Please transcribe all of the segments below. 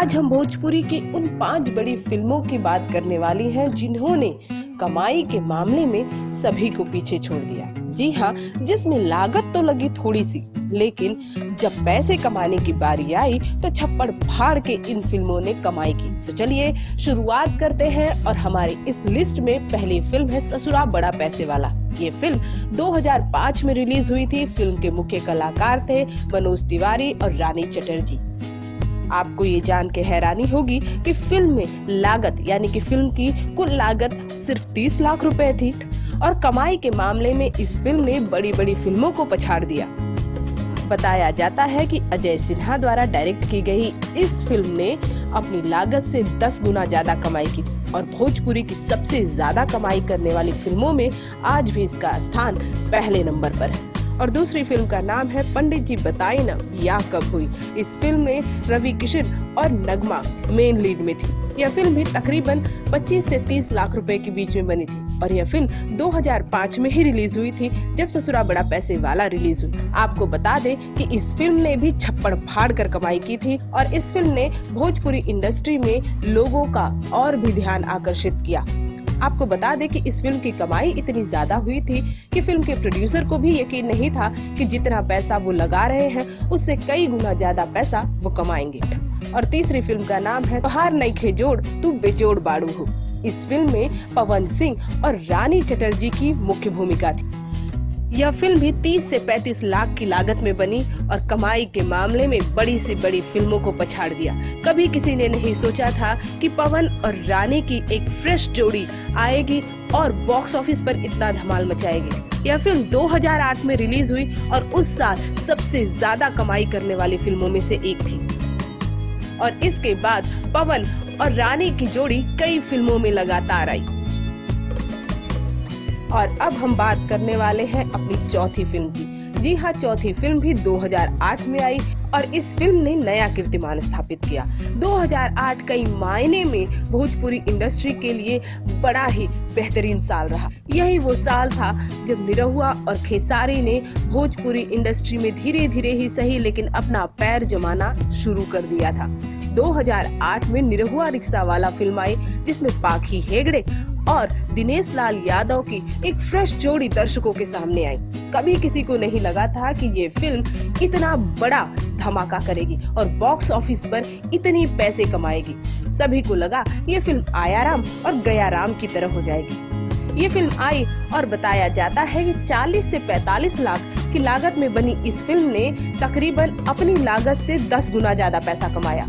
आज हम भोजपुरी की उन पाँच बड़ी फ़िल्मों की बात करने वाली हैं जिन्होंने कमाई के मामले में सभी को पीछे छोड़ दिया। जी हाँ जिसमें लागत तो लगी थोड़ी सी, लेकिन जब पैसे कमाने की बारी आई तो छप्पड़ फाड़ के इन फ़िल्मों ने कमाई की। तो चलिए, शुरुआत करते हैं और हमारी इस लिस्ट में पहली फ़िल्म है ससुरा बड़ा पैसे वाला। ये फ़िल्म 2005 में रिलीज़ हुई थी। फ़िल्म के मुख्य कलाकार थे मनोज तिवारी और रानी चटर्जी। आपको ये जान के हैरानी होगी कि फ़िल्म में लागत, यानी कि फ़िल्म की कुल लागत सिर्फ़ 30 लाख रुपए थी और कमाई के मामले में इस फ़िल्म ने बड़ी बड़ी फ़िल्मों को पछाड़ दिया। बताया जाता है कि अजय सिन्हा द्वारा डायरेक्ट की गई इस फ़िल्म ने अपनी लागत से 10 गुना ज़्यादा कमाई की और भोजपुरी की सबसे ज़्यादा कमाई करने वाली फ़िल्मों में आज भी इसका स्थान पहले नंबर पर है। और दूसरी फ़िल्म का नाम है पंडित जी बताई ना, या कब हुई। इस फ़िल्म में रवि किशन और नगमा मेन लीड में थी। यह फ़िल्म भी तकरीबन 25 से 30 लाख रुपए के बीच में बनी थी और यह फ़िल्म 2005 में ही रिलीज़ हुई थी, जब ससुरा बड़ा पैसे वाला रिलीज़ हुई। आपको बता दें कि इस फ़िल्म ने भी छप्पड़ फाड़ कर कमाई की थी और इस फ़िल्म ने भोजपुरी इंडस्ट्री में लोगों का और भी ध्यान आकर्षित किया। आपको बता दें कि इस फ़िल्म की कमाई इतनी ज़्यादा हुई थी कि फ़िल्म के प्रोड्यूसर को भी यकीन नहीं था कि जितना पैसा वो लगा रहे हैं, उससे कई गुना ज़्यादा पैसा वो कमाएँगे। और तीसरी फ़िल्म का नाम है हार नहीं खेजोड़ तू बेजोड़ बाड़ू हो। इस फ़िल्म में पवन सिंह और रानी चटर्जी की मुख्य भूमिका थी। यह फ़िल्म भी 30 से 35 लाख की लागत में बनी और कमाई के मामले में बड़ी से बड़ी फ़िल्मों को पछाड़ दिया। कभी किसी ने नहीं सोचा था कि पवन और रानी की एक फ्रेश जोड़ी आएगी और बॉक्स ऑफ़िस पर इतना धमाल मचाएगी। यह फ़िल्म 2008 में रिलीज़ हुई और उस साल सबसे ज़्यादा कमाई करने वाली फ़िल्मों में से एक थी। और इसके बाद पवन और रानी की जोड़ी कई फ़िल्मों में लगातार आई। और अब हम बात करने वाले हैं अपनी चौथी फ़िल्म की। जी हाँ चौथी फ़िल्म भी 2008 में आई और इस फ़िल्म ने नया कीर्तिमान स्थापित किया। 2008 कई मायने में भोजपुरी इंडस्ट्री के लिए बड़ा ही बेहतरीन साल रहा। यही वो साल था जब निरहुआ और खेसारी ने भोजपुरी इंडस्ट्री में धीरे धीरे ही सही लेकिन अपना पैर जमाना शुरू कर दिया था। 2008 में निरहुआ रिक्शा वाला फ़िल्म आई जिसमें पाखी हेगड़े और दिनेश लाल यादव की एक फ्रेश जोड़ी दर्शकों के सामने आई। कभी किसी को नहीं लगा था कि ये फ़िल्म इतना बड़ा धमाका करेगी और बॉक्स ऑफ़िस पर इतनी पैसे कमाएगी। सभी को लगा ये फ़िल्म आयाराम और गयाराम की तरह हो जाएगी। ये फ़िल्म आई और बताया जाता है कि 40 से 45 लाख की लागत में बनी इस फ़िल्म ने तकरीबन अपनी लागत से 10 गुना ज़्यादा पैसा कमाया।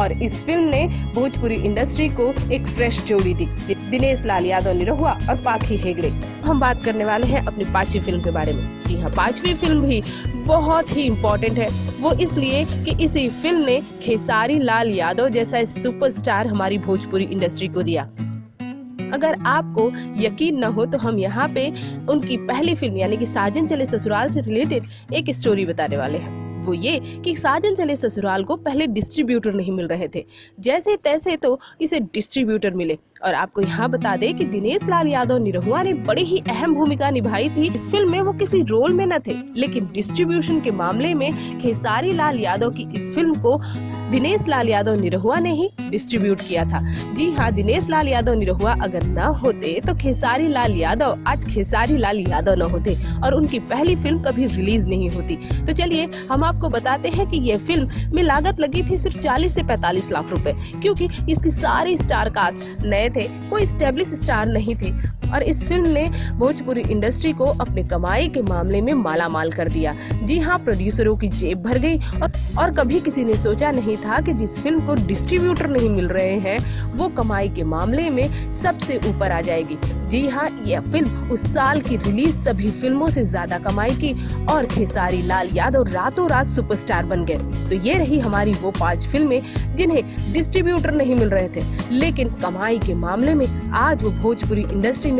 और इस फ़िल्म ने भोजपुरी इंडस्ट्री को एक फ्रेश जोड़ी दी। दिनेश लाल यादव निरहुआ और पाखी हेगड़े। हम बात करने वाले हैं अपनी पांचवी फ़िल्म के बारे में। जी हाँ पांचवी फ़िल्म भी बहुत ही इम्पोर्टेंट है। वो इसलिए कि इसी फ़िल्म ने खेसारी लाल यादव जैसा सुपरस्टार हमारी भोजपुरी इंडस्ट्री को दिया। अगर आपको यकीन न हो तो हम यहाँ पे उनकी पहली फ़िल्म, यानी कि साजन चले ससुराल से रिलेटेड एक स्टोरी बताने वाले हैं। वो ये कि साजन चले ससुराल को पहले डिस्ट्रीब्यूटर नहीं मिल रहे थे। जैसे तैसे तो इसे डिस्ट्रीब्यूटर मिले। और आपको यहाँ बता दें कि दिनेश लाल यादव निरहुआ ने बड़ी ही अहम भूमिका निभाई थी। इस फ़िल्म में वो किसी रोल में न थे, लेकिन डिस्ट्रीब्यूशन के मामले में खेसारी लाल यादव की इस फ़िल्म को दिनेश लाल यादव निरहुआ ने ही डिस्ट्रीब्यूट किया था। जी हाँ दिनेश लाल यादव निरहुआ अगर न होते तो खेसारी लाल यादव, आज खेसारी लाल यादव न होते और उनकी पहली फ़िल्म कभी रिलीज़ नहीं होती। तो चलिए, हम आपको बताते हैं कि ये फ़िल्म में लागत लगी थी सिर्फ़ 40 से 45 लाख रुपए, क्योंकि इसकी सारी स्टार कास्ट नए थे, कोई स्टेब्लिश स्टार नहीं थे। और इस फ़िल्म ने भोजपुरी इंडस्ट्री को अपने कमाई के मामले में माला माल कर दिया। जी हाँ प्रोड्यूसरों की जेब भर गई और, और कभी किसी ने सोचा नहीं था कि जिस फ़िल्म को डिस्ट्रीब्यूटर नहीं मिल रहे हैं वो कमाई के मामले में सबसे ऊपर आ जाएगी। जी हाँ यह फ़िल्म उस साल की रिलीज़ सभी फ़िल्मों से ज़्यादा कमाई की और खेसारी लाल यादव रातों रात सुपरस्टार बन गए। तो ये रही हमारी वो पाँच फ़िल्में जिन्हें डिस्ट्रीब्यूटर नहीं मिल रहे थे। लेकिन कमाई के मामले में आज वो भोजपुरी इंडस्ट्री में